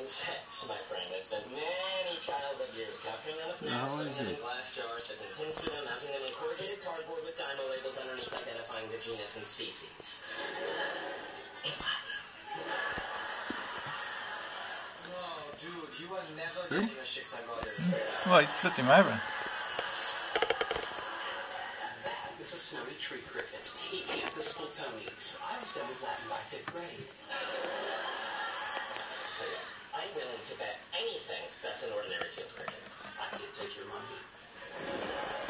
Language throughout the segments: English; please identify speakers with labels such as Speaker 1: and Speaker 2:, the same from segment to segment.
Speaker 1: insects, my friend. I spent many childhood years capturing them with
Speaker 2: How
Speaker 1: nets,
Speaker 2: is
Speaker 1: putting them
Speaker 2: it?
Speaker 1: in glass jars, sticking pins through them, mounting them in corrugated cardboard with dymo labels underneath identifying the genus and species.
Speaker 3: No, dude, you are never
Speaker 2: Huh?
Speaker 3: getting a chicks I brothers.
Speaker 4: Well, you flipped him over.
Speaker 1: That is a snowy tree cricket. Oecanthus fultoni. I was done with Latin by fifth grade. Tell ya, I'm willing to bet anything that's an ordinary field cricket. I can't take your money.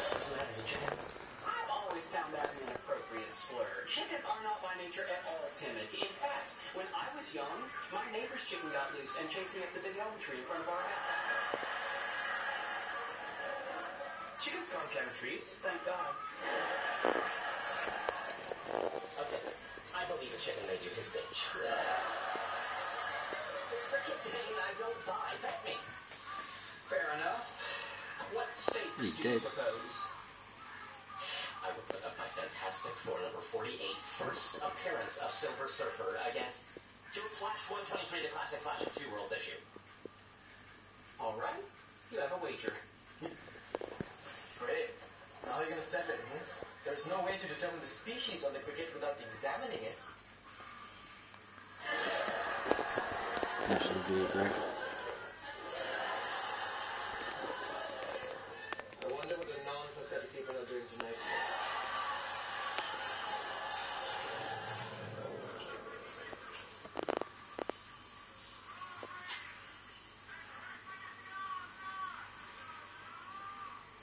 Speaker 1: What's the matter, you chicken?
Speaker 5: I've always found that an inappropriate slur. Chickens are not by nature at all timid. In fact, when I was young, my neighbor's chicken got loose and chased me up the big elm tree in front of our house. Chickens can't climb trees, thank God.
Speaker 1: Okay, I believe a chicken made you his bitch.
Speaker 5: Fair enough. What stakes
Speaker 2: He
Speaker 5: do you
Speaker 2: did.
Speaker 5: propose?
Speaker 1: I will put up my Fantastic Four number 48 first appearance of Silver Surfer against Flash 123, the classic Flash of Two Worlds issue.
Speaker 5: All right, you have a wager.
Speaker 3: Great. Now you're gonna settle it, hmm? There's no way to determine the species of the cricket without examining it.
Speaker 2: National Geographic.
Speaker 3: I wonder what the non-pathetic people are doing tonight.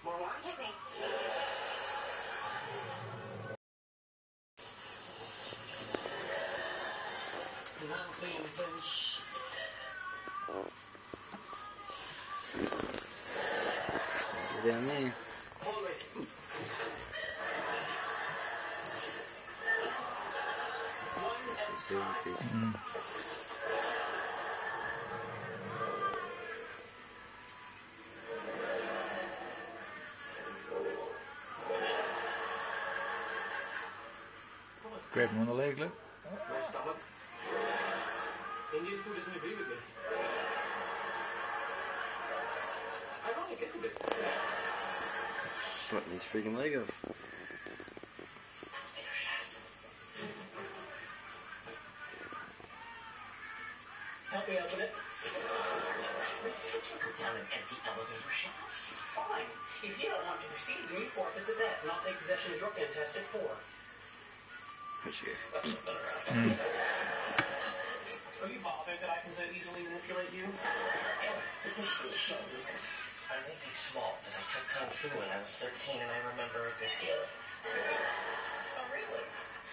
Speaker 5: More wine?
Speaker 6: Hit me.
Speaker 1: Nothing fish.
Speaker 2: It's down there.
Speaker 4: Grab him on the leg, look.
Speaker 3: My stomach. Indian food doesn't agree with me.
Speaker 5: Ironic, isn't it?
Speaker 2: Button his freaking leg off.
Speaker 1: Help me open it. Mister, you go down an empty elevator shaft.
Speaker 5: Fine. If you don't want to proceed, then you forfeit the bet, and I'll take possession of your Fantastic Four.
Speaker 2: Where'd she go?
Speaker 1: That's a.
Speaker 5: Are you bothered that I can so easily manipulate you?
Speaker 1: I may be small, but I took Kung Fu when I was 13 and I remember a good deal of it.
Speaker 5: Oh, really?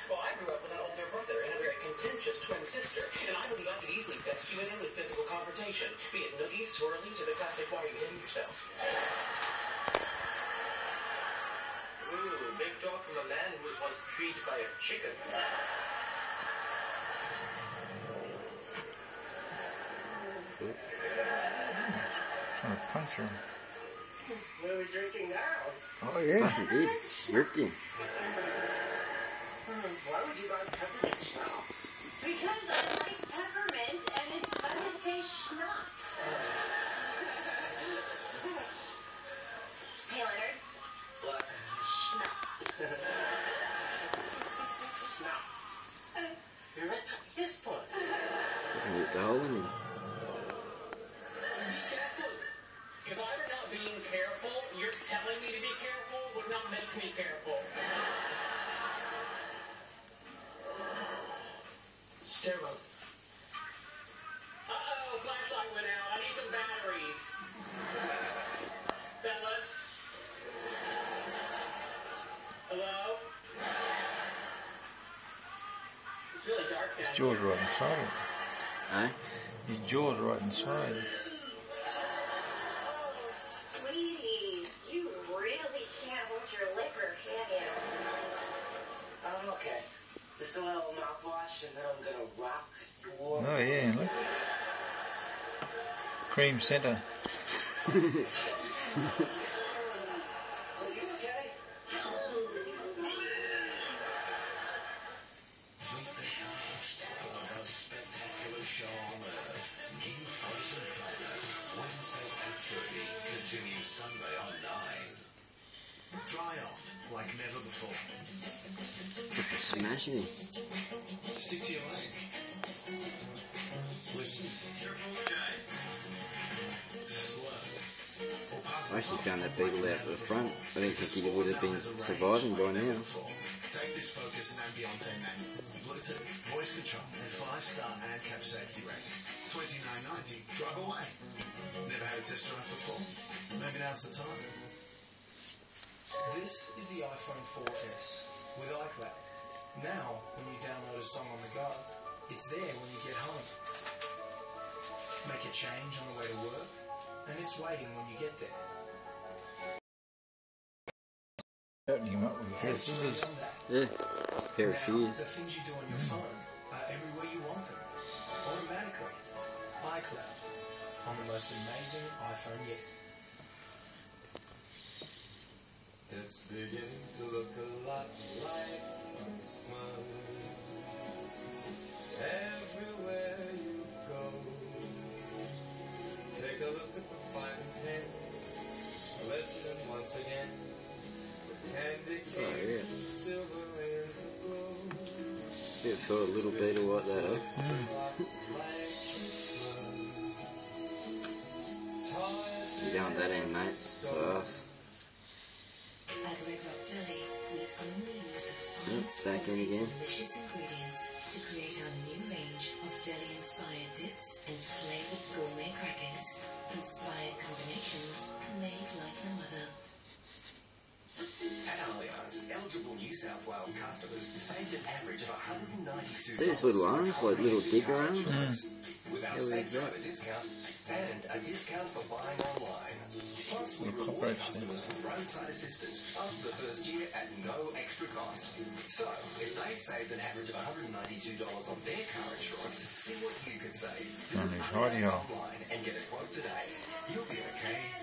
Speaker 5: Well, I grew up with an older brother and a very contentious twin sister, and I believe I could easily best you in any physical confrontation, be it noogies, swirlies, or the classic why are you hitting yourself?
Speaker 3: Ooh, big talk from a man who was once treated by a chicken.
Speaker 4: Trying to puncture him.
Speaker 3: What are we drinking now?
Speaker 4: Oh, yeah.
Speaker 2: Fucking did. Working.
Speaker 3: Why would you buy peppermint schnapps?
Speaker 6: Because I like peppermint and it's fun to say schnapps. hey, Leonard.
Speaker 4: His jaw's right inside him.
Speaker 2: Eh?
Speaker 4: His jaw's right inside.
Speaker 6: Sweetie, you really can't hold your
Speaker 1: to Sunday on 9.
Speaker 7: Dry off like never before.
Speaker 2: Smashing.
Speaker 7: Stick to your lane. Listen.
Speaker 2: I actually found that beetle out at the front. I didn't think he would have been surviving by now.
Speaker 7: Take this focus and Ambiente manual. Bluetooth, voice control, and five-star ANCAP safety rating. Twenty nine ninety. Drive away. Never had a test drive before? Maybe now's the time.
Speaker 8: This is the iPhone 4S with iCloud. Now, when you download a song on the go, it's there when you get home. Make a change on the way to work, and it's waiting when you get there.
Speaker 4: Cutting him up with a pair of scissors.
Speaker 2: Yeah. Pair of
Speaker 8: now,
Speaker 2: shears.
Speaker 8: the things you do on your phone are everywhere you want them, automatically. iCloud on the most amazing iPhone yet.
Speaker 9: It's beginning to look a lot like Christmas. Everywhere you go, take a look at the five and ten. It's glistening once again with candy oh, canes
Speaker 2: yeah.
Speaker 9: and silver rings that glow.
Speaker 2: Yeah, sort of a little beetle like that. You don't that in, mate. So us.
Speaker 10: At Red Rock Deli, we only use the
Speaker 2: Yep, back in again.
Speaker 10: delicious ingredients to create our new range of deli-inspired dips and flavored gourmet crackers. Inspired combinations made like no other.
Speaker 3: At Allianz, eligible New South Wales customers saved an average of $192.
Speaker 2: See his little arms, like little digger arms? Yeah,
Speaker 3: safe
Speaker 2: we've
Speaker 3: driver discount and a discount for buying online. Plus, we reward customers with roadside assistance after the first year at no extra cost. So, if they saved an average of $192 on their car insurance, see what you could save.
Speaker 4: His audio.
Speaker 3: Online and get a quote today. You'll be okay